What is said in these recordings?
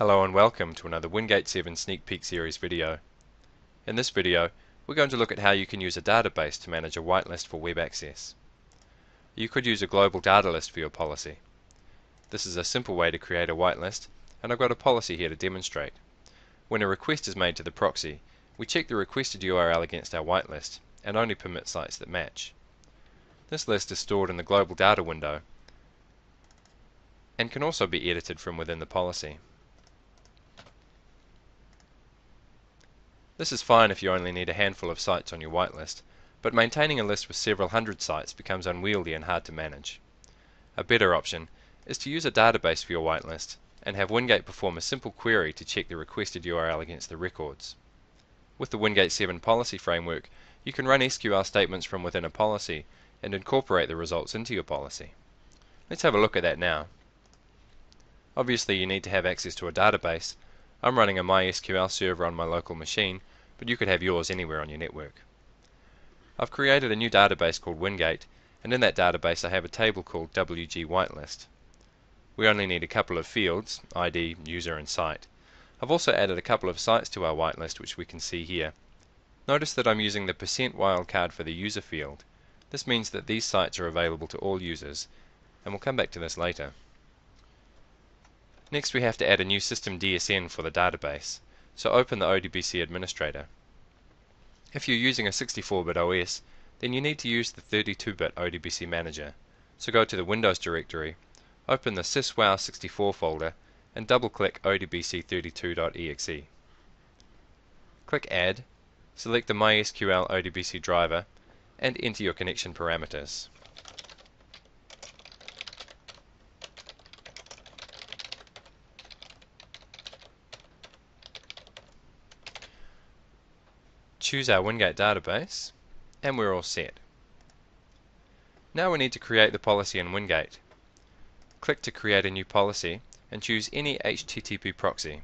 Hello and welcome to another Wingate 7 Sneak Peek Series video. In this video, we're going to look at how you can use a database to manage a whitelist for web access. You could use a global data list for your policy. This is a simple way to create a whitelist, and I've got a policy here to demonstrate. When a request is made to the proxy, we check the requested URL against our whitelist, and only permit sites that match. This list is stored in the global data window, and can also be edited from within the policy. This is fine if you only need a handful of sites on your whitelist, but maintaining a list with several hundred sites becomes unwieldy and hard to manage. A better option is to use a database for your whitelist and have Wingate perform a simple query to check the requested URL against the records. With the Wingate 7 policy framework, you can run SQL statements from within a policy and incorporate the results into your policy. Let's have a look at that now. Obviously you need to have access to a database. I'm running a MySQL server on my local machine, but you could have yours anywhere on your network. I've created a new database called Wingate, and in that database I have a table called WG Whitelist. We only need a couple of fields, ID, user and site. I've also added a couple of sites to our whitelist which we can see here. Notice that I'm using the percent wildcard for the user field. This means that these sites are available to all users, and we'll come back to this later. Next we have to add a new system DSN for the database, so open the ODBC administrator. If you're using a 64-bit OS, then you need to use the 32-bit ODBC manager, so go to the Windows directory, open the syswow64 folder, and double-click odbc32.exe. Click Add, select the MySQL ODBC driver, and enter your connection parameters. Choose our Wingate database, and we're all set. Now we need to create the policy in Wingate. Click to create a new policy and choose any HTTP proxy.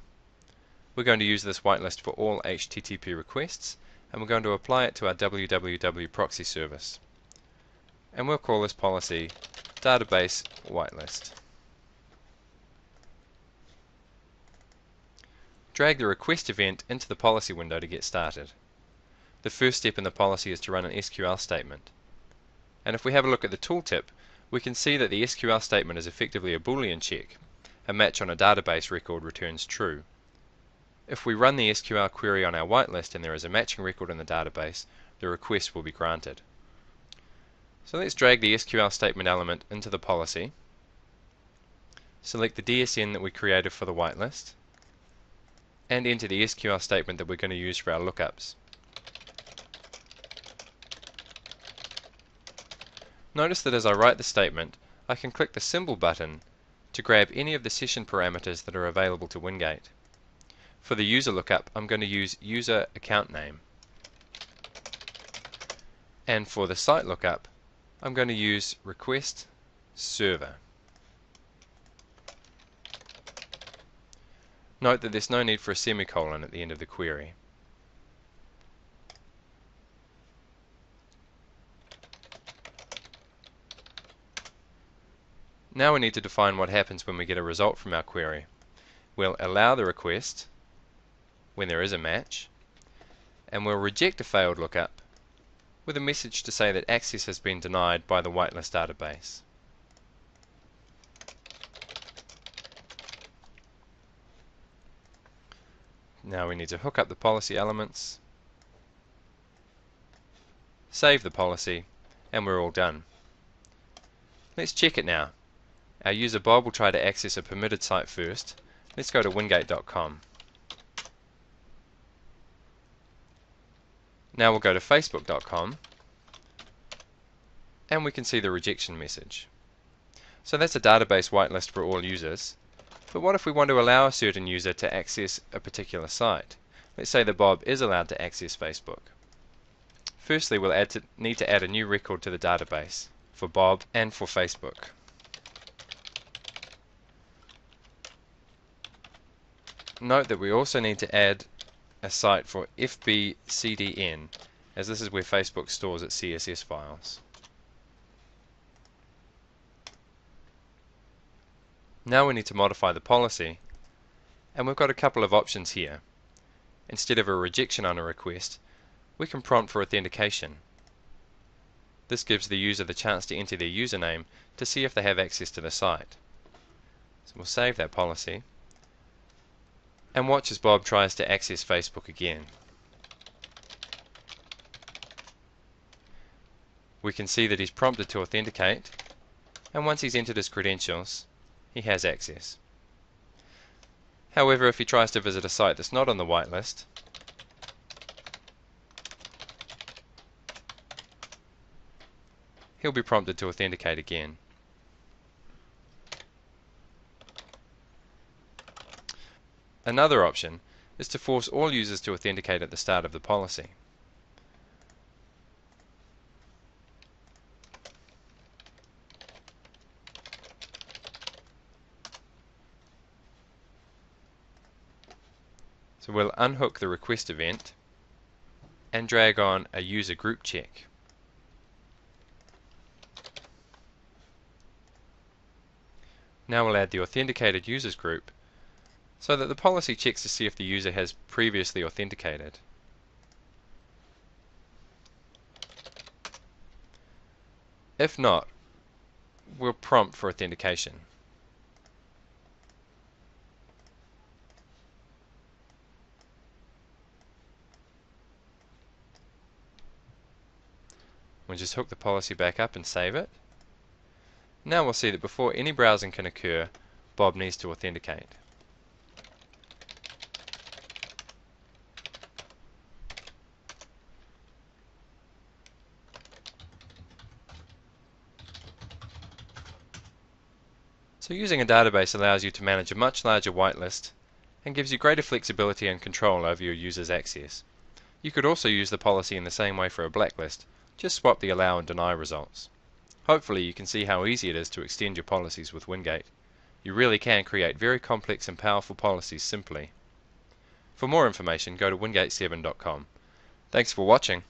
We're going to use this whitelist for all HTTP requests and we're going to apply it to our www proxy service. And we'll call this policy database whitelist. Drag the request event into the policy window to get started the first step in the policy is to run an SQL statement. And if we have a look at the tooltip, we can see that the SQL statement is effectively a boolean check. A match on a database record returns true. If we run the SQL query on our whitelist and there is a matching record in the database, the request will be granted. So let's drag the SQL statement element into the policy. Select the DSN that we created for the whitelist and enter the SQL statement that we're going to use for our lookups. Notice that as I write the statement, I can click the symbol button to grab any of the session parameters that are available to Wingate. For the user lookup, I'm going to use user account name. And for the site lookup, I'm going to use request server. Note that there's no need for a semicolon at the end of the query. Now we need to define what happens when we get a result from our query. We'll allow the request when there is a match, and we'll reject a failed lookup with a message to say that access has been denied by the whitelist database. Now we need to hook up the policy elements, save the policy, and we're all done. Let's check it now. Our user Bob will try to access a permitted site first. Let's go to wingate.com. Now we'll go to facebook.com and we can see the rejection message. So that's a database whitelist for all users. But what if we want to allow a certain user to access a particular site? Let's say that Bob is allowed to access Facebook. Firstly, we'll to, need to add a new record to the database for Bob and for Facebook. Note that we also need to add a site for FBCDN as this is where Facebook stores its CSS files. Now we need to modify the policy And we've got a couple of options here. Instead of a rejection on a request, we can prompt for authentication. This gives the user the chance to enter their username to see if they have access to the site. So we'll save that policy and watch as Bob tries to access Facebook again. We can see that he's prompted to authenticate and once he's entered his credentials he has access. However, if he tries to visit a site that's not on the whitelist, he'll be prompted to authenticate again. Another option is to force all users to authenticate at the start of the policy. So we'll unhook the request event and drag on a user group check. Now we'll add the authenticated users group so that the policy checks to see if the user has previously authenticated. If not, we'll prompt for authentication. We'll just hook the policy back up and save it. Now we'll see that before any browsing can occur, Bob needs to authenticate. So using a database allows you to manage a much larger whitelist and gives you greater flexibility and control over your users' access. You could also use the policy in the same way for a blacklist, just swap the allow and deny results. Hopefully you can see how easy it is to extend your policies with Wingate. You really can create very complex and powerful policies simply. For more information go to wingate7.com. Thanks for watching.